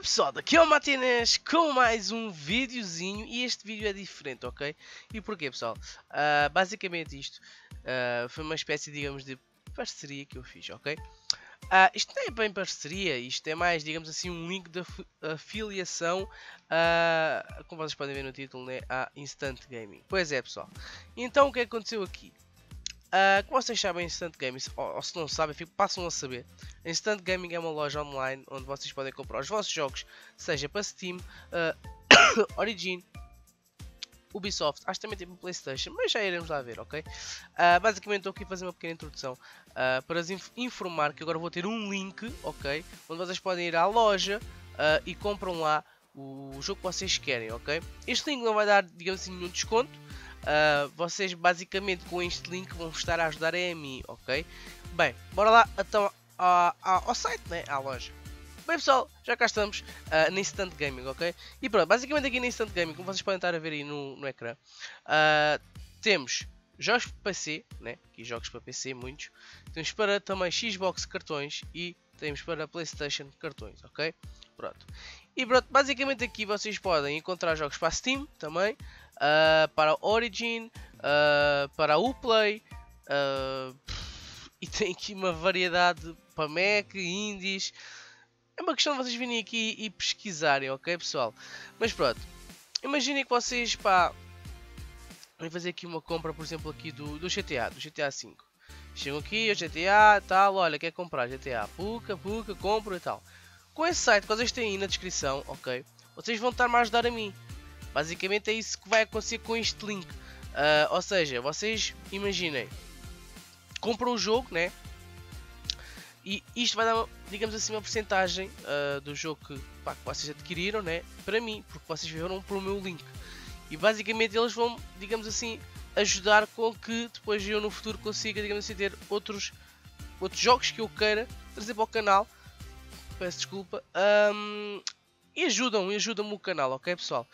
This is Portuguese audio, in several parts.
Bem pessoal, daqui é o Matinés com mais um videozinho e este vídeo é diferente, ok? E porquê pessoal? Uh, basicamente isto uh, foi uma espécie, digamos, de parceria que eu fiz, ok? Uh, isto não é bem parceria, isto é mais, digamos assim, um link de afiliação, como vocês podem ver no título, né, a Instant Gaming. Pois é pessoal, então o que aconteceu aqui? Uh, como vocês sabem, Instant Gaming, ou, ou se não sabem, passam a saber. Instant Gaming é uma loja online onde vocês podem comprar os vossos jogos, seja para Steam, uh, Origin, Ubisoft, acho que também tem para Playstation, mas já iremos lá ver, ok? Uh, basicamente estou aqui a fazer uma pequena introdução uh, para inf informar que agora vou ter um link, ok? Onde vocês podem ir à loja uh, e compram lá o jogo que vocês querem, ok? Este link não vai dar, digamos assim, nenhum desconto, Uh, vocês basicamente com este link vão estar a ajudar a mim, ok? Bem, bora lá então ao, site, né? à loja. Bem pessoal, já cá estamos uh, na Instant Gaming, ok? E pronto, basicamente aqui na Instant Gaming, como vocês podem estar a ver aí no, no ecrã, uh, temos jogos para PC, né? Aqui jogos para PC, muitos. Temos para também Xbox cartões e temos para Playstation cartões, ok? Pronto. E pronto, basicamente aqui vocês podem encontrar jogos para Steam também, uh, para Origin, uh, para Uplay, uh, e tem aqui uma variedade para Mac, Indies. É uma questão de vocês virem aqui e pesquisarem, ok pessoal? Mas pronto, imaginem que vocês pá, vão fazer aqui uma compra, por exemplo, aqui do, do GTA, do GTA 5. Chegam aqui, o GTA, tal, olha, quer comprar GTA, puca, puca, compro e tal. Com esse site que vocês têm aí na descrição, ok? Vocês vão estar-me a ajudar a mim. Basicamente é isso que vai acontecer com este link. Uh, ou seja, vocês imaginem, compram o jogo, né? E isto vai dar, digamos assim, uma porcentagem uh, do jogo que, pá, que vocês adquiriram, né? Para mim, porque vocês viram pelo meu link. E basicamente eles vão, digamos assim, ajudar com que depois eu no futuro consiga, digamos assim, ter outros, outros jogos que eu queira trazer para o canal. Peço desculpa. Um, e ajudam, ajudam-me o canal, ok pessoal?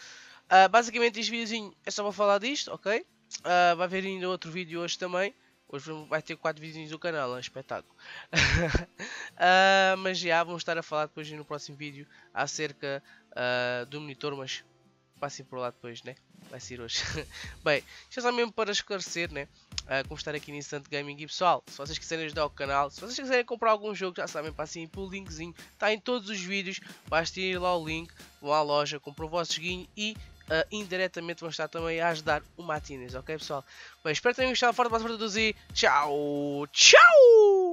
Uh, basicamente este videozinho é só para falar disto, ok? Uh, vai haver ainda outro vídeo hoje também. Hoje vai ter 4 vídeos do canal, é um espetáculo. uh, mas já vamos estar a falar depois no próximo vídeo acerca do monitor, mas passem por lá depois, né? Vai ser hoje. Bem, é só mesmo para esclarecer, né? Uh, como estar aqui no Instant Gaming. E pessoal, se vocês quiserem ajudar o canal, se vocês quiserem comprar algum jogo, já sabem, passem pelo linkzinho. Está em todos os vídeos. Basta ir lá o link, vão à loja, compram o vosso joguinho e Uh, indiretamente vão estar também a ajudar o Martinez, ok pessoal? Bem, espero que tenham gostado, forte para todos e tchau, tchau!